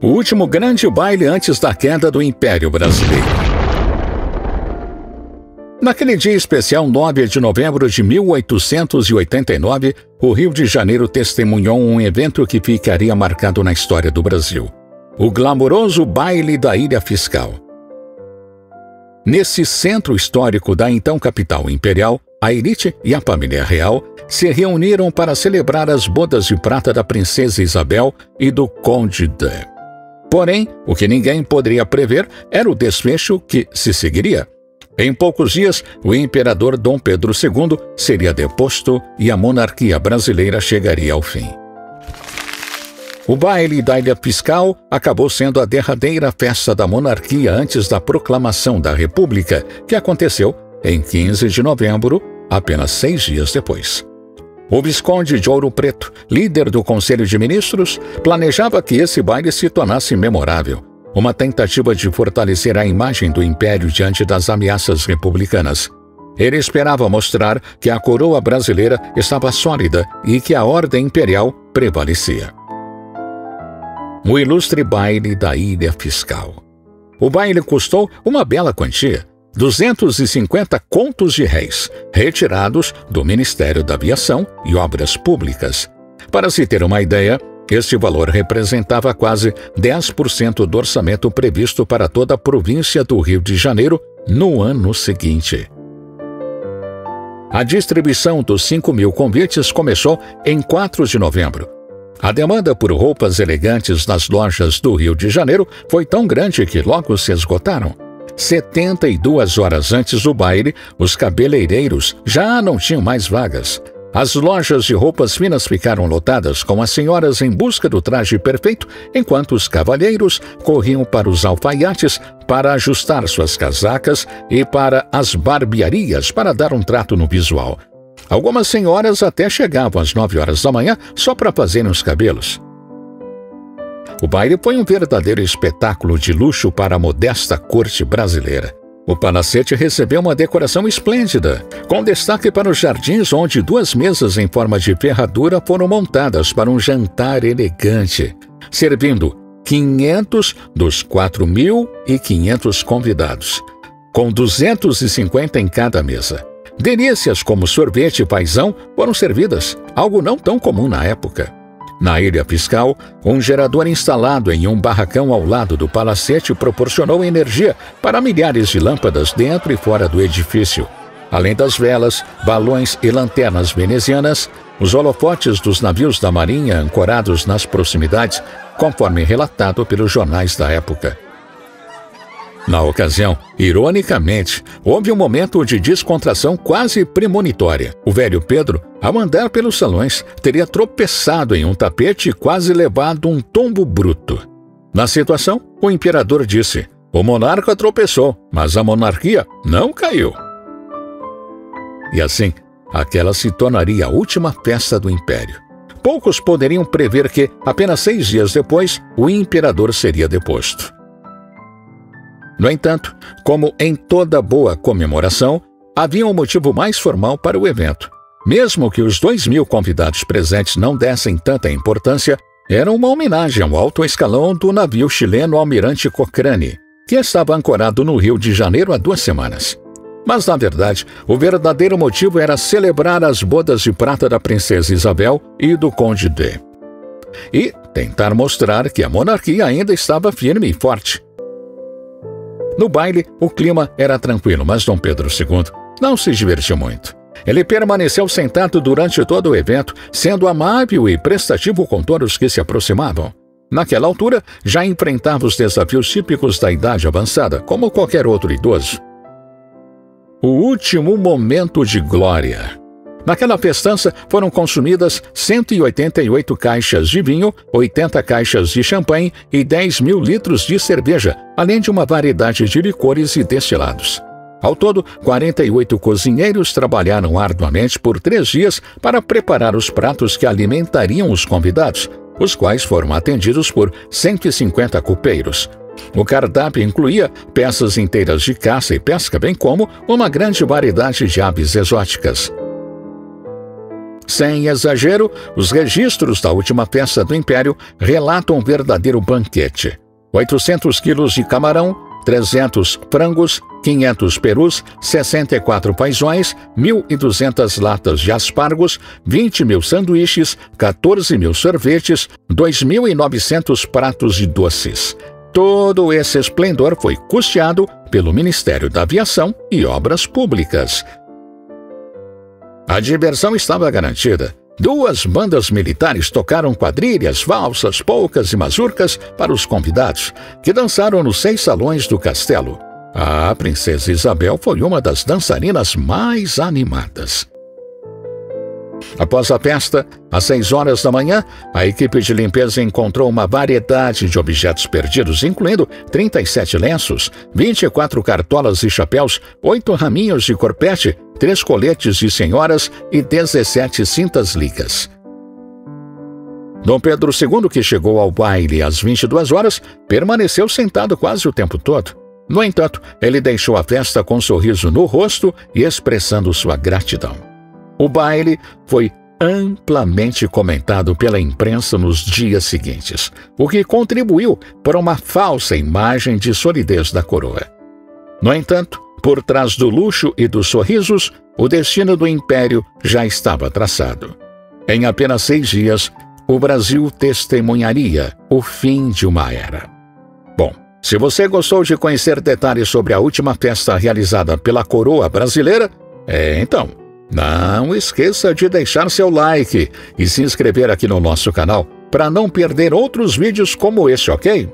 o último grande baile antes da queda do Império Brasileiro. Naquele dia especial, 9 de novembro de 1889, o Rio de Janeiro testemunhou um evento que ficaria marcado na história do Brasil: o glamouroso baile da Ilha Fiscal. Nesse centro histórico da então capital imperial, a elite e a família real se reuniram para celebrar as bodas de prata da princesa Isabel e do conde de. Porém, o que ninguém poderia prever era o desfecho que se seguiria. Em poucos dias, o imperador Dom Pedro II seria deposto e a monarquia brasileira chegaria ao fim. O baile da Ilha Fiscal acabou sendo a derradeira festa da monarquia antes da proclamação da República, que aconteceu em 15 de novembro, apenas seis dias depois. O Visconde de Ouro Preto, líder do Conselho de Ministros, planejava que esse baile se tornasse memorável, uma tentativa de fortalecer a imagem do império diante das ameaças republicanas. Ele esperava mostrar que a coroa brasileira estava sólida e que a ordem imperial prevalecia. O ilustre baile da Ilha Fiscal. O baile custou uma bela quantia, 250 contos de réis, retirados do Ministério da Aviação e Obras Públicas. Para se ter uma ideia, este valor representava quase 10% do orçamento previsto para toda a província do Rio de Janeiro no ano seguinte. A distribuição dos 5 mil convites começou em 4 de novembro. A demanda por roupas elegantes nas lojas do Rio de Janeiro foi tão grande que logo se esgotaram. 72 horas antes do baile, os cabeleireiros já não tinham mais vagas. As lojas de roupas finas ficaram lotadas com as senhoras em busca do traje perfeito, enquanto os cavalheiros corriam para os alfaiates para ajustar suas casacas e para as barbearias para dar um trato no visual. Algumas senhoras até chegavam às nove horas da manhã só para fazerem os cabelos. O baile foi um verdadeiro espetáculo de luxo para a modesta corte brasileira. O palacete recebeu uma decoração esplêndida, com destaque para os jardins onde duas mesas em forma de ferradura foram montadas para um jantar elegante, servindo 500 dos 4.500 convidados, com 250 em cada mesa. Delícias como sorvete e paisão foram servidas, algo não tão comum na época. Na ilha fiscal, um gerador instalado em um barracão ao lado do palacete proporcionou energia para milhares de lâmpadas dentro e fora do edifício. Além das velas, balões e lanternas venezianas, os holofotes dos navios da Marinha ancorados nas proximidades, conforme relatado pelos jornais da época. Na ocasião, ironicamente, houve um momento de descontração quase premonitória. O velho Pedro, ao andar pelos salões, teria tropeçado em um tapete e quase levado um tombo bruto. Na situação, o imperador disse: O monarca tropeçou, mas a monarquia não caiu. E assim, aquela se tornaria a última festa do império. Poucos poderiam prever que, apenas seis dias depois, o imperador seria deposto. No entanto, como em toda boa comemoração, havia um motivo mais formal para o evento. Mesmo que os dois mil convidados presentes não dessem tanta importância, era uma homenagem ao alto escalão do navio chileno Almirante Cochrane, que estava ancorado no Rio de Janeiro há duas semanas. Mas, na verdade, o verdadeiro motivo era celebrar as bodas de prata da princesa Isabel e do conde D. E tentar mostrar que a monarquia ainda estava firme e forte. No baile, o clima era tranquilo, mas Dom Pedro II não se divertiu muito. Ele permaneceu sentado durante todo o evento, sendo amável e prestativo com todos que se aproximavam. Naquela altura, já enfrentava os desafios típicos da idade avançada, como qualquer outro idoso. O último momento de glória. Naquela festança foram consumidas 188 caixas de vinho, 80 caixas de champanhe e 10 mil litros de cerveja, além de uma variedade de licores e destilados. Ao todo, 48 cozinheiros trabalharam arduamente por três dias para preparar os pratos que alimentariam os convidados, os quais foram atendidos por 150 copeiros. O cardápio incluía peças inteiras de caça e pesca, bem como uma grande variedade de aves exóticas. Sem exagero, os registros da última festa do Império relatam um verdadeiro banquete. 800 quilos de camarão, 300 frangos, 500 perus, 64 paisões, 1.200 latas de aspargos, 20 mil sanduíches, 14 mil sorvetes, 2.900 pratos de doces. Todo esse esplendor foi custeado pelo Ministério da Aviação e Obras Públicas. A diversão estava garantida. Duas bandas militares tocaram quadrilhas, valsas, polcas e mazurcas para os convidados, que dançaram nos seis salões do castelo. A princesa Isabel foi uma das dançarinas mais animadas. Após a festa, às seis horas da manhã, a equipe de limpeza encontrou uma variedade de objetos perdidos, incluindo 37 lenços, 24 cartolas e chapéus, oito raminhos de corpete, três coletes de senhoras e 17 cintas ligas. Dom Pedro II, que chegou ao baile às 22 horas, permaneceu sentado quase o tempo todo. No entanto, ele deixou a festa com um sorriso no rosto e expressando sua gratidão. O baile foi amplamente comentado pela imprensa nos dias seguintes, o que contribuiu para uma falsa imagem de solidez da coroa. No entanto, por trás do luxo e dos sorrisos, o destino do império já estava traçado. Em apenas seis dias, o Brasil testemunharia o fim de uma era. Bom, se você gostou de conhecer detalhes sobre a última festa realizada pela coroa brasileira, é então não esqueça de deixar seu like e se inscrever aqui no nosso canal para não perder outros vídeos como esse, ok?